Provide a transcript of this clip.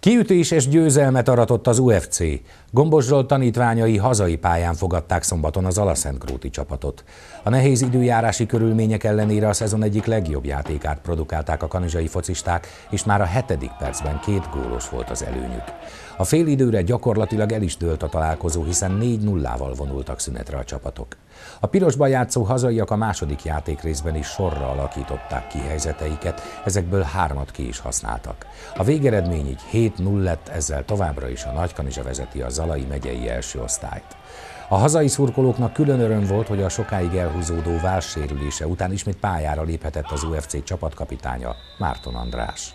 Kiütés és győzelmet aratott az UFC. Gombos Zsolt tanítványai hazai pályán fogadták szombaton az Alaszent csapatot. A nehéz időjárási körülmények ellenére a szezon egyik legjobb játékát produkálták a kanizsai focisták, és már a hetedik percben két gólos volt az előnyük. A félidőre gyakorlatilag el is dőlt a találkozó, hiszen 4-0-val vonultak szünetre a csapatok. A pirosban játszó hazaiak a második játékrészben is sorra alakították ki helyzeteiket, ezekből hármat ki is használtak. A végeredmény így 7-0 lett, ezzel továbbra is a Nagykanizsa vezeti a Zalai megyei első osztályt. A hazai szurkolóknak külön öröm volt, hogy a sokáig elhúzódó válsérülése után ismét pályára léphetett az UFC csapatkapitánya Márton András.